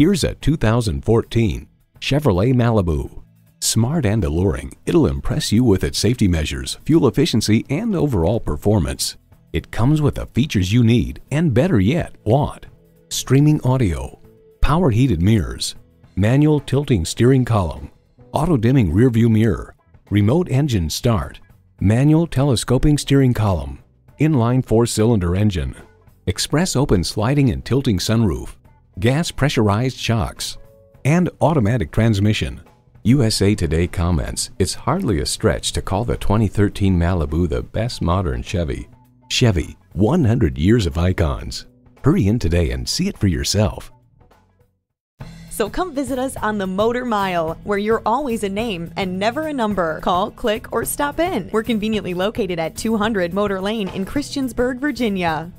Here's a 2014 Chevrolet Malibu. Smart and alluring, it'll impress you with its safety measures, fuel efficiency, and overall performance. It comes with the features you need, and better yet, want. Streaming audio, power heated mirrors, manual tilting steering column, auto dimming rearview mirror, remote engine start, manual telescoping steering column, inline four cylinder engine, express open sliding and tilting sunroof, gas pressurized shocks, and automatic transmission. USA Today comments, it's hardly a stretch to call the 2013 Malibu the best modern Chevy. Chevy, 100 years of icons. Hurry in today and see it for yourself. So come visit us on the Motor Mile, where you're always a name and never a number. Call, click, or stop in. We're conveniently located at 200 Motor Lane in Christiansburg, Virginia.